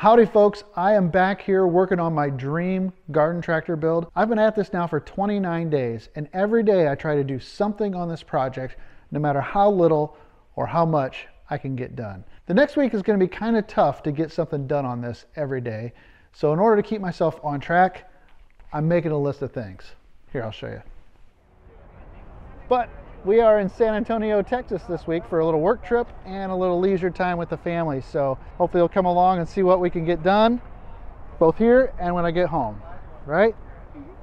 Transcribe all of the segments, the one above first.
Howdy folks, I am back here working on my dream garden tractor build. I've been at this now for 29 days and every day I try to do something on this project no matter how little or how much I can get done. The next week is going to be kind of tough to get something done on this every day. So in order to keep myself on track, I'm making a list of things. Here, I'll show you. But we are in San Antonio, Texas this week for a little work trip and a little leisure time with the family. So hopefully you'll come along and see what we can get done, both here and when I get home, right?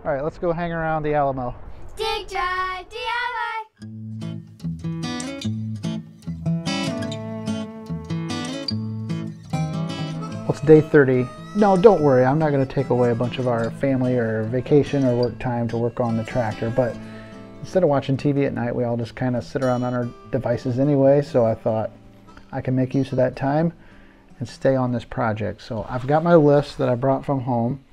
All right, let's go hang around the Alamo. Dig Drive DIY. Well, it's day 30. No, don't worry, I'm not gonna take away a bunch of our family or vacation or work time to work on the tractor, but instead of watching TV at night, we all just kind of sit around on our devices anyway. So I thought I can make use of that time and stay on this project. So I've got my list that I brought from home.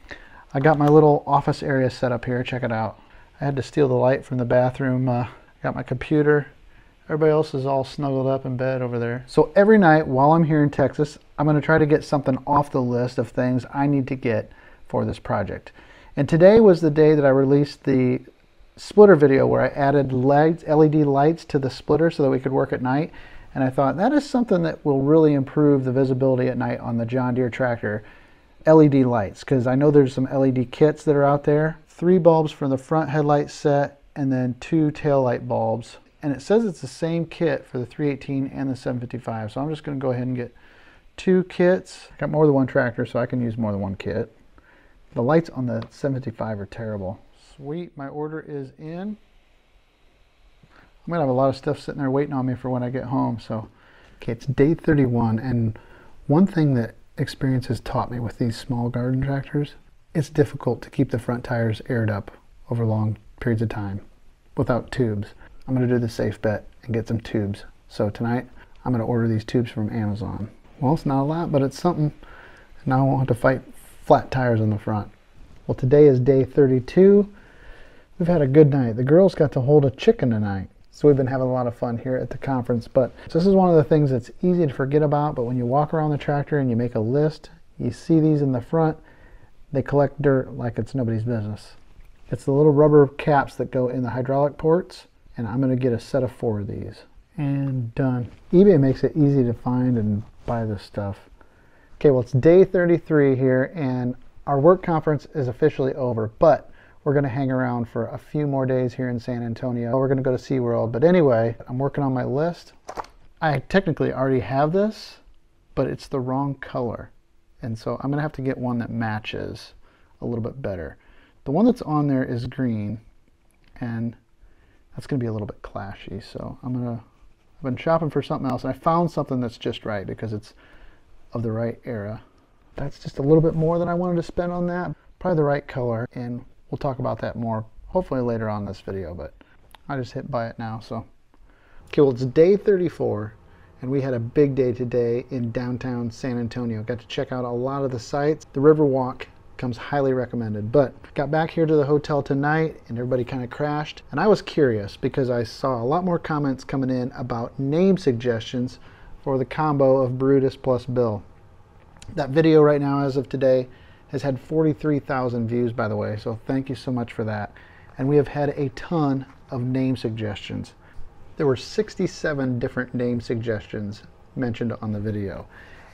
I got my little office area set up here. Check it out. I had to steal the light from the bathroom. Uh, got my computer. Everybody else is all snuggled up in bed over there. So every night while I'm here in Texas, I'm going to try to get something off the list of things I need to get for this project. And today was the day that I released the splitter video where I added LED lights to the splitter so that we could work at night. And I thought that is something that will really improve the visibility at night on the John Deere tractor. LED lights, because I know there's some LED kits that are out there. Three bulbs from the front headlight set and then two tail light bulbs. And it says it's the same kit for the 318 and the 755. So I'm just gonna go ahead and get two kits. I got more than one tractor, so I can use more than one kit. The lights on the 755 are terrible. Sweet, my order is in. I'm gonna have a lot of stuff sitting there waiting on me for when I get home. So, okay, it's day 31, and one thing that experience has taught me with these small garden tractors, it's difficult to keep the front tires aired up over long periods of time without tubes. I'm gonna do the safe bet and get some tubes. So tonight, I'm gonna order these tubes from Amazon. Well, it's not a lot, but it's something. Now I won't have to fight flat tires on the front. Well, today is day 32. We've had a good night. The girls got to hold a chicken tonight. So we've been having a lot of fun here at the conference. But this is one of the things that's easy to forget about. But when you walk around the tractor and you make a list, you see these in the front, they collect dirt like it's nobody's business. It's the little rubber caps that go in the hydraulic ports. And I'm going to get a set of four of these. And done. eBay makes it easy to find and buy this stuff. Okay, well, it's day 33 here, and our work conference is officially over. But we're going to hang around for a few more days here in San Antonio. We're going to go to SeaWorld. But anyway, I'm working on my list. I technically already have this, but it's the wrong color. And so I'm going to have to get one that matches a little bit better. The one that's on there is green, and that's going to be a little bit clashy. So I'm going to, I've been shopping for something else, and I found something that's just right because it's of the right era. That's just a little bit more than I wanted to spend on that. Probably the right color, and We'll talk about that more hopefully later on this video, but I just hit buy it now. So, okay, well, it's day 34, and we had a big day today in downtown San Antonio. Got to check out a lot of the sites. The Riverwalk comes highly recommended. But got back here to the hotel tonight and everybody kind of crashed. And I was curious because I saw a lot more comments coming in about name suggestions for the combo of Brutus plus Bill. That video right now as of today has had 43,000 views, by the way, so thank you so much for that. And we have had a ton of name suggestions. There were 67 different name suggestions mentioned on the video.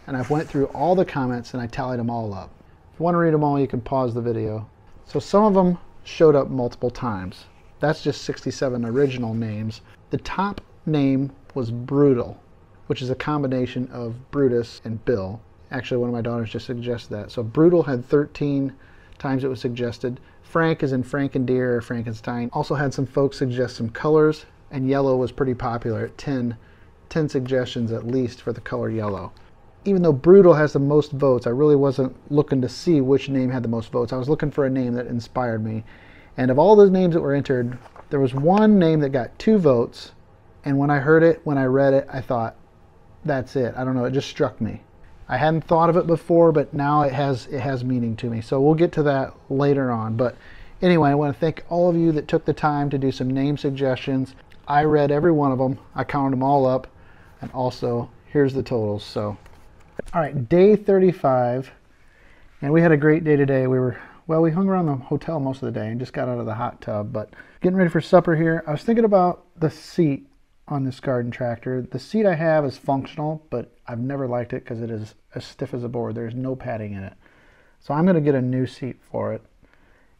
And I've went through all the comments and I tallied them all up. If you want to read them all, you can pause the video. So some of them showed up multiple times. That's just 67 original names. The top name was Brutal, which is a combination of Brutus and Bill. Actually, one of my daughters just suggested that. So brutal had 13 times it was suggested. Frank is in Frankendeer or Frankenstein. Also had some folks suggest some colors, and yellow was pretty popular at 10, 10 suggestions at least for the color yellow. Even though brutal has the most votes, I really wasn't looking to see which name had the most votes. I was looking for a name that inspired me. And of all those names that were entered, there was one name that got two votes. And when I heard it, when I read it, I thought, that's it. I don't know, it just struck me. I hadn't thought of it before, but now it has it has meaning to me. So we'll get to that later on. But anyway, I want to thank all of you that took the time to do some name suggestions. I read every one of them. I counted them all up, and also here's the totals. So, all right, day 35 And we had a great day today. We were, well, we hung around the hotel most of the day and just got out of the hot tub, but getting ready for supper here. I was thinking about the seat on this garden tractor. The seat I have is functional, but I've never liked it because it is as stiff as a board. There's no padding in it. So I'm going to get a new seat for it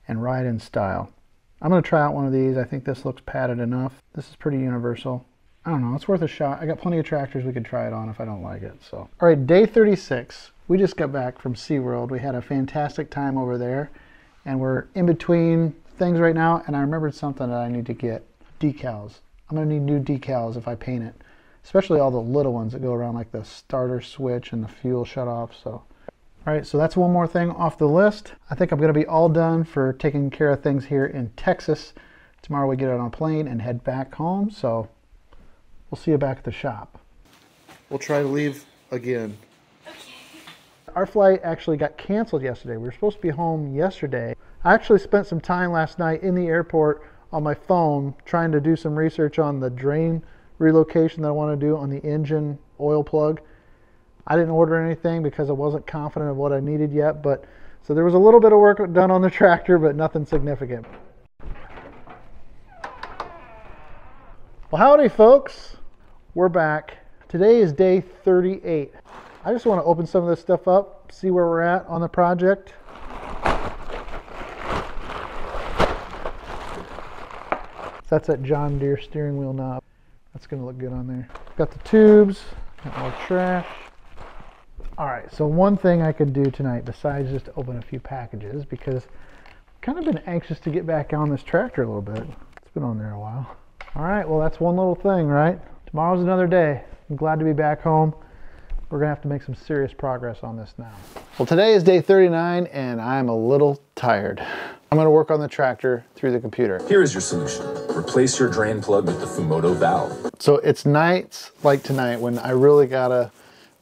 and ride in style. I'm going to try out one of these. I think this looks padded enough. This is pretty universal. I don't know. It's worth a shot. I got plenty of tractors we could try it on if I don't like it. So, all right, day 36. We just got back from SeaWorld. We had a fantastic time over there, and we're in between things right now. And I remembered something that I need to get decals. I'm going to need new decals if I paint it, especially all the little ones that go around, like the starter switch and the fuel shutoff. So, all right, so that's one more thing off the list. I think I'm going to be all done for taking care of things here in Texas. Tomorrow we get out on a plane and head back home. So, We'll see you back at the shop. We'll try to leave again. Our flight actually got canceled yesterday. We were supposed to be home yesterday. I actually spent some time last night in the airport on my phone trying to do some research on the drain relocation that I want to do on the engine oil plug. I didn't order anything because I wasn't confident of what I needed yet, but so there was a little bit of work done on the tractor, but nothing significant. Well, howdy, folks we're back. Today is day 38. I just want to open some of this stuff up, see where we're at on the project. That's that John Deere steering wheel knob. That's going to look good on there. Got the tubes, got more trash. All right, so one thing I could do tonight besides just open a few packages because I've kind of been anxious to get back on this tractor a little bit. It's been on there a while. All right, well, that's one little thing, right? Tomorrow's another day. I'm glad to be back home. We're gonna have to make some serious progress on this now. Well, today is day 39 and I'm a little tired. I'm gonna work on the tractor through the computer. Here is your solution. Replace your drain plug with the Fumoto valve. So it's nights like tonight when I really gotta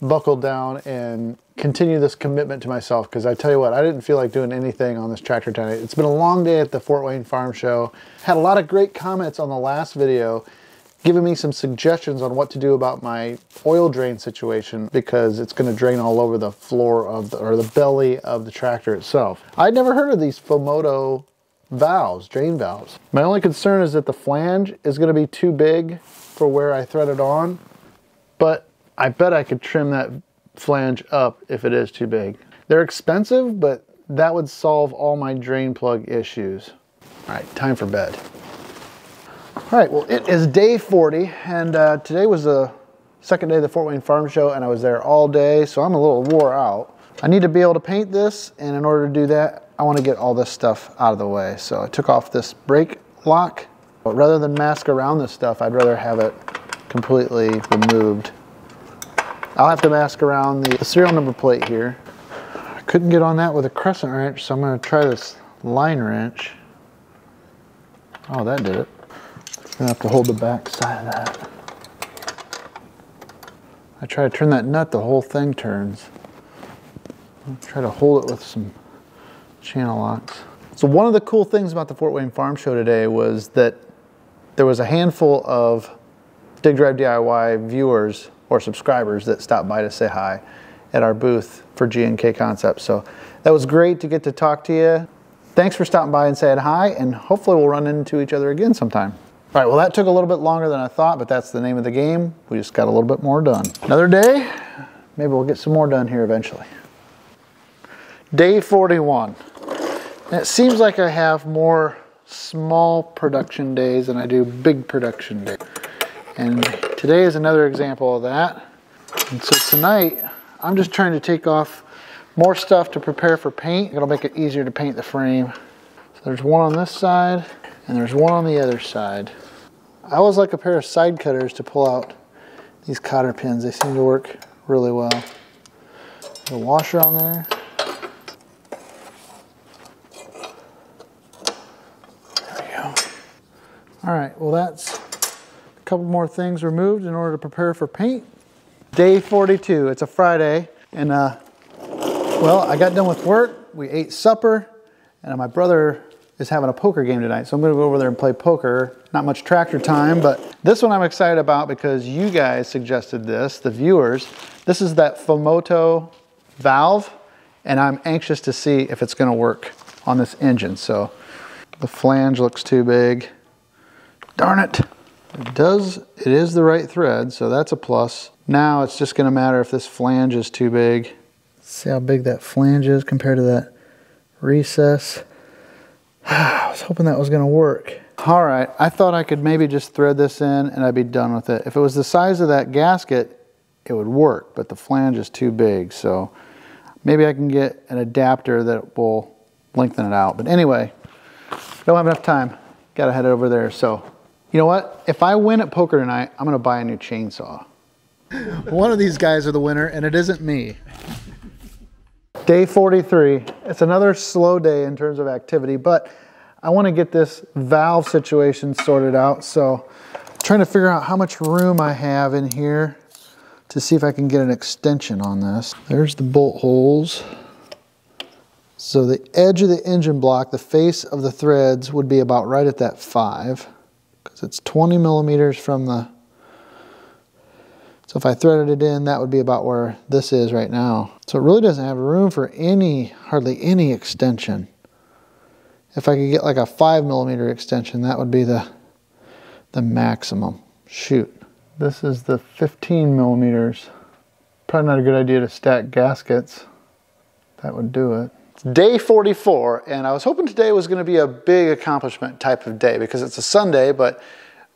buckle down and continue this commitment to myself because I tell you what, I didn't feel like doing anything on this tractor tonight. It's been a long day at the Fort Wayne Farm Show. Had a lot of great comments on the last video giving me some suggestions on what to do about my oil drain situation because it's going to drain all over the floor of the, or the belly of the tractor itself. I'd never heard of these Fumoto valves, drain valves. My only concern is that the flange is going to be too big for where I thread it on, but I bet I could trim that flange up if it is too big. They're expensive, but that would solve all my drain plug issues. All right, time for bed. All right, well, it is day 40, and uh, today was the second day of the Fort Wayne Farm Show, and I was there all day, so I'm a little wore out. I need to be able to paint this, and in order to do that, I want to get all this stuff out of the way. So I took off this brake lock, but rather than mask around this stuff, I'd rather have it completely removed. I'll have to mask around the, serial number plate here. I couldn't get on that with a crescent wrench, so I'm going to try this line wrench. Oh, that did it. Gonna have to hold the back side of that. I try to turn that nut, the whole thing turns. I'll try to hold it with some channel locks. So one of the cool things about the Fort Wayne Farm Show today was that there was a handful of Dig Drive DIY viewers or subscribers that stopped by to say hi at our booth for G&K Concepts. So that was great to get to talk to you. Thanks for stopping by and saying hi, and hopefully we'll run into each other again sometime. All right, well that took a little bit longer than I thought, but that's the name of the game. We just got a little bit more done. Another day, maybe we'll get some more done here eventually. Day 41. And it seems like I have more small production days than I do big production days. And today is another example of that. And so tonight, I'm just trying to take off more stuff to prepare for paint. It'll make it easier to paint the frame. So there's one on this side and there's one on the other side. I always like a pair of side cutters to pull out these cotter pins. They seem to work really well. The washer on there. There we go. All right, well that's a couple more things removed in order to prepare for paint. Day 42, it's a Friday, and uh, well, I got done with work, we ate supper, and my brother is having a poker game tonight. So I'm to go over there and play poker. Not much tractor time, but this one I'm excited about because you guys suggested this, the viewers. This is that Fumoto valve, and I'm anxious to see if it's gonna work on this engine. So the flange looks too big. Darn it. It does, it is the right thread, so that's a plus. Now it's just gonna matter if this flange is too big. See how big that flange is compared to that recess. I was hoping that was gonna work. All right, I thought I could maybe just thread this in and I'd be done with it. If it was the size of that gasket, it would work, but the flange is too big. So maybe I can get an adapter that will lengthen it out. But anyway, don't have enough time. Gotta head over there. So, you know what? If I win at poker tonight, I'm gonna buy a new chainsaw. One of these guys are the winner, and it isn't me. Day 43. It's another slow day in terms of activity, but I want to get this valve situation sorted out. So I'm trying to figure out how much room I have in here to see if I can get an extension on this. There's the bolt holes. So the edge of the engine block, the face of the threads would be about right at that five it's 20 millimeters from the so if I threaded it in, that would be about where this is right now. So it really doesn't have room for any, hardly any extension. If I could get like a five millimeter extension, that would be the, the maximum. Shoot. This is the 15 millimeters. Probably not a good idea to stack gaskets. That would do it. Day 44, and I was hoping today was going to be a big accomplishment type of day because it's a Sunday, but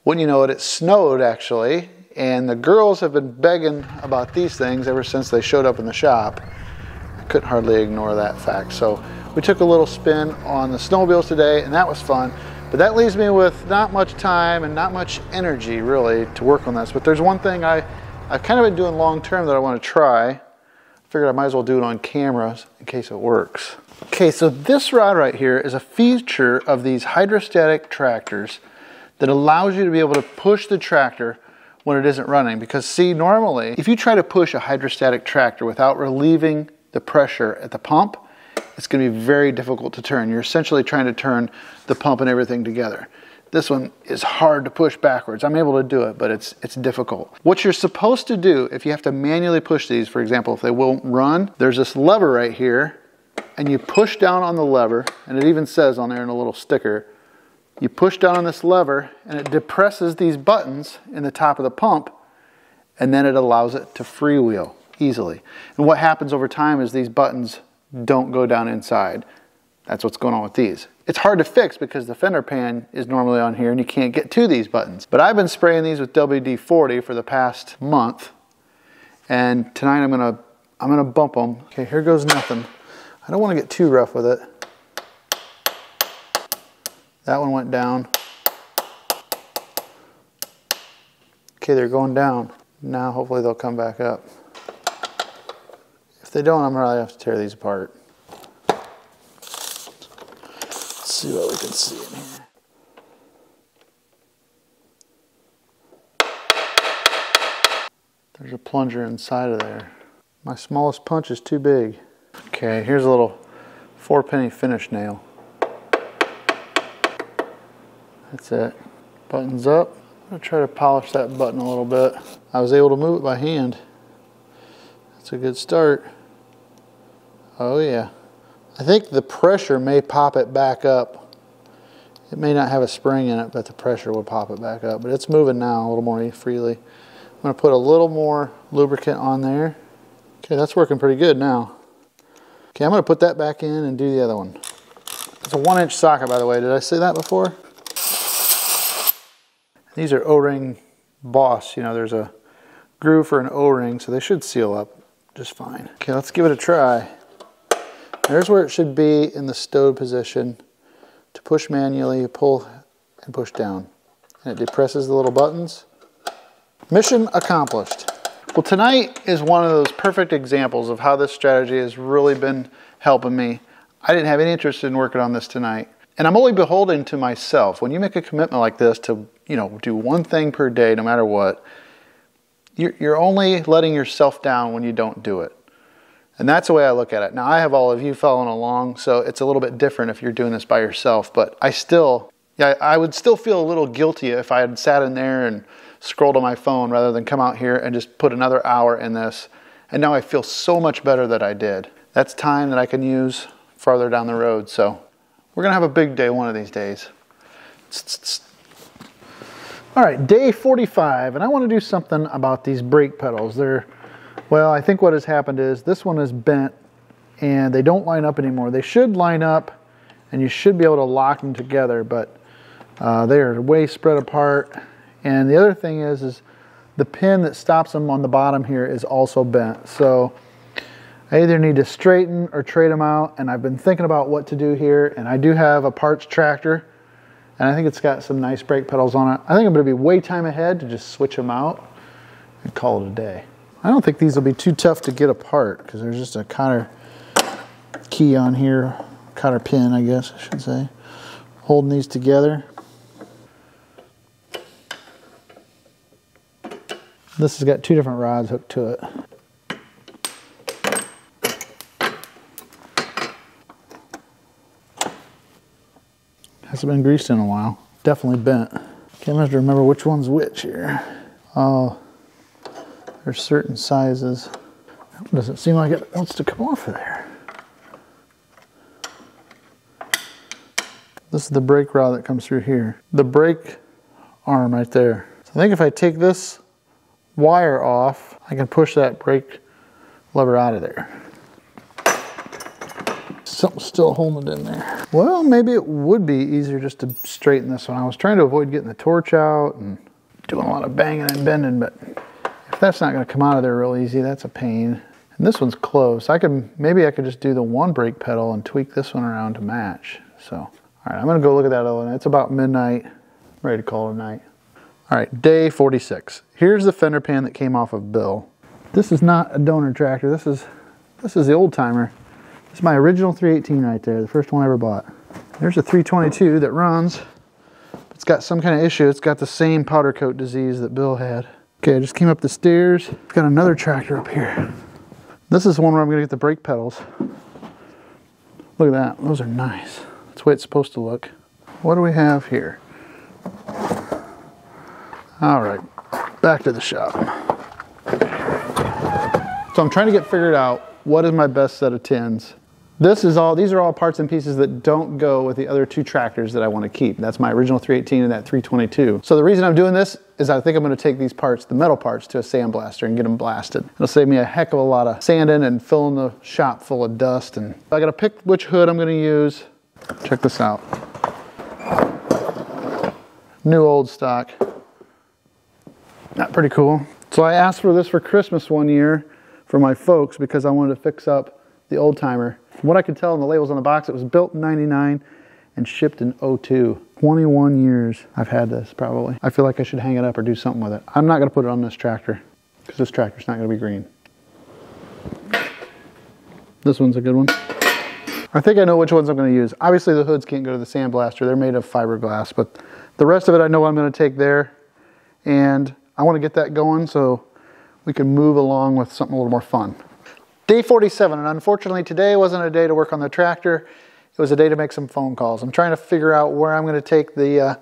wouldn't you know it, it snowed actually and the girls have been begging about these things ever since they showed up in the shop. I couldn't hardly ignore that fact. So we took a little spin on the snowmobiles today and that was fun. But that leaves me with not much time and not much energy really to work on this. But there's one thing I, I've kind of been doing long term that I want to try. Figured I might as well do it on camera in case it works. Okay, so this rod right here is a feature of these hydrostatic tractors that allows you to be able to push the tractor when it isn't running. Because see, normally, if you try to push a hydrostatic tractor without relieving the pressure at the pump, it's gonna be very difficult to turn. You're essentially trying to turn the pump and everything together. This one is hard to push backwards. I'm able to do it, but it's, it's difficult. What you're supposed to do if you have to manually push these, for example, if they won't run, there's this lever right here, and you push down on the lever, and it even says on there in a little sticker, you push down on this lever and it depresses these buttons in the top of the pump and then it allows it to freewheel easily. And what happens over time is these buttons don't go down inside. That's what's going on with these. It's hard to fix because the fender pan is normally on here and you can't get to these buttons. But I've been spraying these with WD-40 for the past month and tonight I'm gonna, I'm gonna bump them. Okay, here goes nothing. I don't wanna get too rough with it. That one went down. Okay, they're going down. Now hopefully they'll come back up. If they don't, I'm gonna have to tear these apart. Let's see what we can see. There's a plunger inside of there. My smallest punch is too big. Okay, here's a little four penny finish nail. That's it. Buttons up. I'm to try to polish that button a little bit. I was able to move it by hand. That's a good start. Oh yeah. I think the pressure may pop it back up. It may not have a spring in it, but the pressure would pop it back up. But it's moving now a little more freely. I'm going to put a little more lubricant on there. Okay, that's working pretty good now. Okay, I'm going to put that back in and do the other one. It's a one inch socket, by the way. Did I say that before? These are O-ring Boss. You know, there's a groove for an O-ring, so they should seal up just fine. Okay, let's give it a try. There's where it should be in the stowed position. To push manually, pull and push down. And it depresses the little buttons. Mission accomplished. Well, tonight is one of those perfect examples of how this strategy has really been helping me. I didn't have any interest in working on this tonight. And I'm only beholden to myself. When you make a commitment like this to, you know, do one thing per day, no matter what, you're, you're only letting yourself down when you don't do it. And that's the way I look at it. Now, I have all of you following along, so it's a little bit different if you're doing this by yourself, but I still, yeah, I would still feel a little guilty if I had sat in there and scrolled on my phone rather than come out here and just put another hour in this. And now I feel so much better that I did. That's time that I can use farther down the road. So we're gonna have a big day one of these days. All right, day 45, and I wanna do something about these brake pedals. They're, well, I think what has happened is this one is bent and they don't line up anymore. They should line up and you should be able to lock them together, but uh, they are way spread apart. And the other thing is, is the pin that stops them on the bottom here is also bent. So I either need to straighten or trade them out. And I've been thinking about what to do here. And I do have a parts tractor and I think it's got some nice brake pedals on it. I think I'm gonna be way time ahead to just switch them out and call it a day. I don't think these will be too tough to get apart because there's just a cotter key on here, cotter pin, I guess I should say, holding these together. This has got two different rods hooked to it. Hasn't been greased in a while. Definitely bent. Can't have to remember which one's which here. Oh, there's certain sizes. Doesn't seem like it wants to come off of there. This is the brake rod that comes through here. The brake arm right there. So I think if I take this wire off, I can push that brake lever out of there. Something's still holding it in there. Well, maybe it would be easier just to straighten this one. I was trying to avoid getting the torch out and doing a lot of banging and bending, but that's not gonna come out of there real easy, that's a pain. And this one's close. I could, maybe I could just do the one brake pedal and tweak this one around to match. So, all right, I'm gonna go look at that other one. It's about midnight, I'm ready to call it a night. All right, day 46. Here's the fender pan that came off of Bill. This is not a donor tractor. This is this is the old timer. This is my original 318 right there, the first one I ever bought. There's a 322 that runs. It's got some kind of issue. It's got the same powder coat disease that Bill had. Okay, I just came up the stairs. Got another tractor up here. This is one where I'm gonna get the brake pedals. Look at that, those are nice. That's the way it's supposed to look. What do we have here? All right, back to the shop. So I'm trying to get figured out what is my best set of tins. This is all, these are all parts and pieces that don't go with the other two tractors that I want to keep. That's my original 318 and that 322. So the reason I'm doing this is I think I'm going to take these parts, the metal parts, to a sandblaster and get them blasted. It'll save me a heck of a lot of sanding and filling the shop full of dust. And I got to pick which hood I'm going to use. Check this out. New old stock. Not pretty cool. So I asked for this for Christmas one year for my folks because I wanted to fix up the old timer. From what I could tell in the labels on the box, it was built in 99 and shipped in 02. 21 years I've had this probably. I feel like I should hang it up or do something with it. I'm not gonna put it on this tractor because this tractor's not gonna be green. This one's a good one. I think I know which ones I'm gonna use. Obviously the hoods can't go to the sandblaster. They're made of fiberglass, but the rest of it I know I'm gonna take there and I want to get that going so we can move along with something a little more fun. Day 47, and unfortunately today wasn't a day to work on the tractor. It was a day to make some phone calls. I'm trying to figure out where I'm going to take the, uh,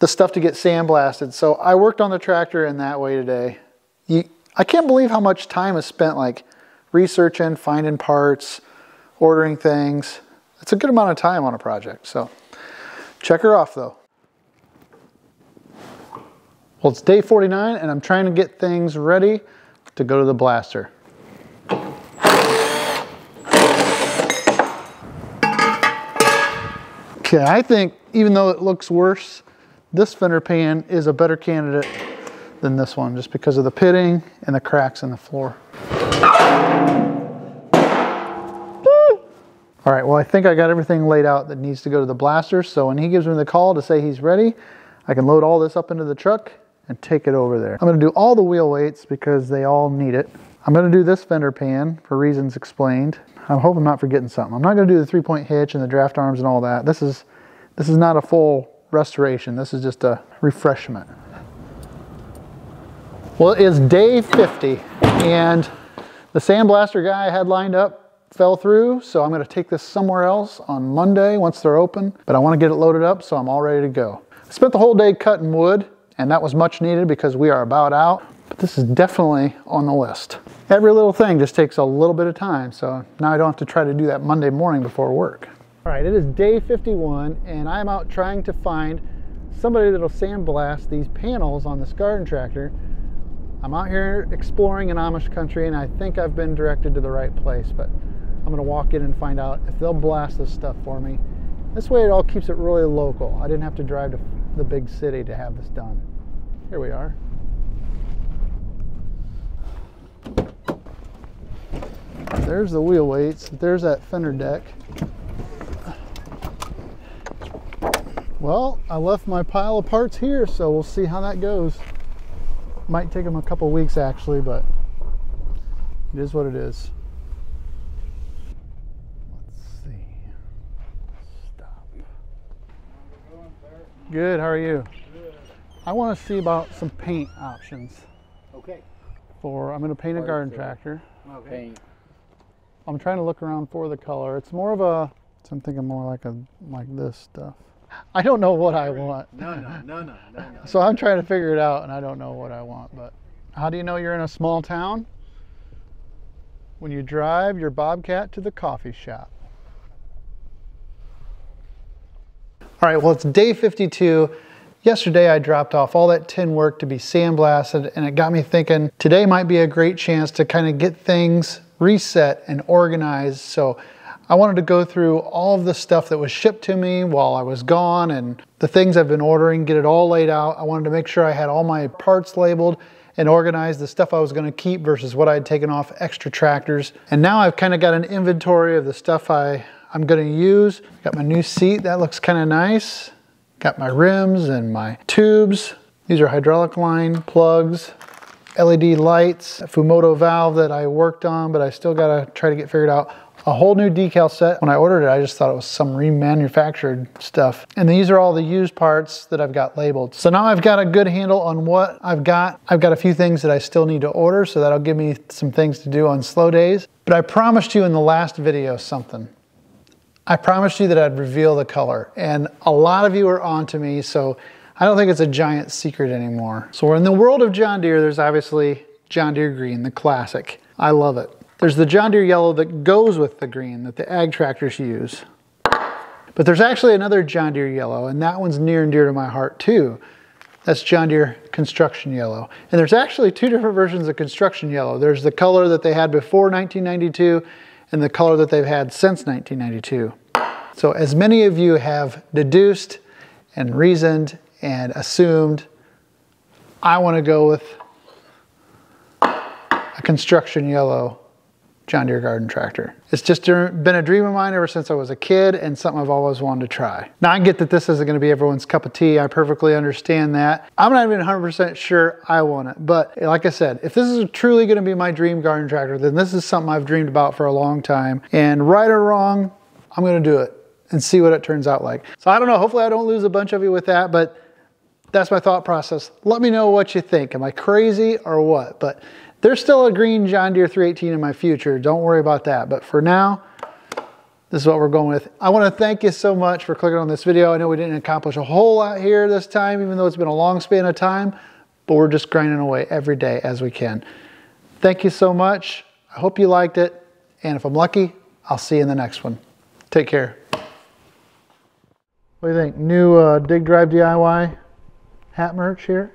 the stuff to get sandblasted. So I worked on the tractor in that way today. You, I can't believe how much time is spent like researching, finding parts, ordering things. It's a good amount of time on a project. So check her off though. Well, it's day 49 and I'm trying to get things ready to go to the blaster. Okay, I think even though it looks worse, this fender pan is a better candidate than this one just because of the pitting and the cracks in the floor. All right, well, I think I got everything laid out that needs to go to the blaster. So when he gives me the call to say he's ready, I can load all this up into the truck and take it over there. I'm gonna do all the wheel weights because they all need it. I'm gonna do this fender pan for reasons explained. I hope I'm not forgetting something. I'm not gonna do the three point hitch and the draft arms and all that. This is, this is not a full restoration. This is just a refreshment. Well, it is day 50 and the sandblaster guy I had lined up fell through, so I'm gonna take this somewhere else on Monday once they're open, but I wanna get it loaded up so I'm all ready to go. I spent the whole day cutting wood and that was much needed because we are about out. But this is definitely on the list. Every little thing just takes a little bit of time, so now I don't have to try to do that Monday morning before work. All right, it is day 51, and I'm out trying to find somebody that'll sandblast these panels on this garden tractor. I'm out here exploring in Amish country, and I think I've been directed to the right place, but I'm gonna walk in and find out if they'll blast this stuff for me. This way it all keeps it really local. I didn't have to drive to the big city to have this done. Here we are. There's the wheel weights. There's that fender deck. Well, I left my pile of parts here, so we'll see how that goes. Might take them a couple weeks actually, but it is what it is. Let's see. Stop. Good, how are you? Good. I want to see about some paint options Okay. for, I'm going to paint a garden tractor. Okay. Paint. I'm trying to look around for the color. It's more of a, so I'm thinking more like a, like this stuff. I don't know what I want. No, no, no, no, no, no. So I'm trying to figure it out and I don't know what I want, but how do you know you're in a small town? When you drive your Bobcat to the coffee shop. All right, well, it's day 52. Yesterday I dropped off all that tin work to be sandblasted and it got me thinking today might be a great chance to kind of get things reset and organized. So I wanted to go through all of the stuff that was shipped to me while I was gone and the things I've been ordering, get it all laid out. I wanted to make sure I had all my parts labeled and organized, the stuff I was gonna keep versus what I had taken off extra tractors. And now I've kind of got an inventory of the stuff I, I'm gonna use. Got my new seat, that looks kind of nice. Got my rims and my tubes. These are hydraulic line plugs, LED lights, Fumoto valve that I worked on, but I still gotta try to get figured out. A whole new decal set. When I ordered it, I just thought it was some remanufactured stuff. And these are all the used parts that I've got labeled. So now I've got a good handle on what I've got. I've got a few things that I still need to order, so that'll give me some things to do on slow days. But I promised you in the last video something. I promised you that I'd reveal the color, and a lot of you are on to me, so I don't think it's a giant secret anymore. So in the world of John Deere, there's obviously John Deere green, the classic. I love it. There's the John Deere yellow that goes with the green that the ag tractors use. But there's actually another John Deere yellow, and that one's near and dear to my heart too. That's John Deere construction yellow. And there's actually two different versions of construction yellow. There's the color that they had before 1992 and the color that they've had since 1992. So as many of you have deduced and reasoned and assumed, I want to go with a construction yellow John Deere garden tractor. It's just been a dream of mine ever since I was a kid and something I've always wanted to try. Now I get that this isn't gonna be everyone's cup of tea. I perfectly understand that. I'm not even 100% sure I want it. But like I said, if this is truly gonna be my dream garden tractor, then this is something I've dreamed about for a long time. And right or wrong, I'm gonna do it and see what it turns out like. So I don't know, hopefully I don't lose a bunch of you with that, but that's my thought process. Let me know what you think. Am I crazy or what? But there's still a green John Deere 318 in my future. Don't worry about that. But for now, this is what we're going with. I want to thank you so much for clicking on this video. I know we didn't accomplish a whole lot here this time, even though it's been a long span of time, but we're just grinding away every day as we can. Thank you so much. I hope you liked it. And if I'm lucky, I'll see you in the next one. Take care. What do you think? New uh, Dig Drive DIY hat merch here?